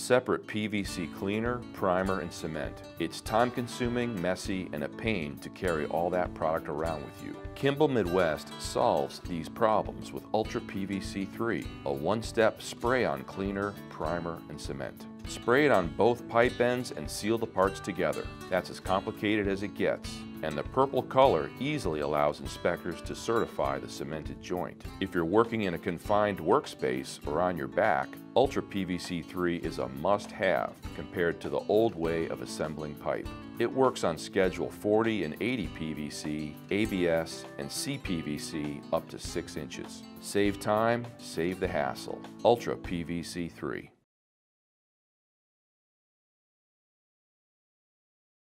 separate PVC cleaner, primer, and cement. It's time consuming, messy, and a pain to carry all that product around with you. Kimball Midwest solves these problems with Ultra PVC 3, a one-step spray-on cleaner, primer, and cement. Spray it on both pipe ends and seal the parts together. That's as complicated as it gets. And the purple color easily allows inspectors to certify the cemented joint. If you're working in a confined workspace or on your back, Ultra PVC 3 is a must-have compared to the old way of assembling pipe. It works on Schedule 40 and 80 PVC, ABS, and CPVC up to 6 inches. Save time, save the hassle. Ultra PVC 3.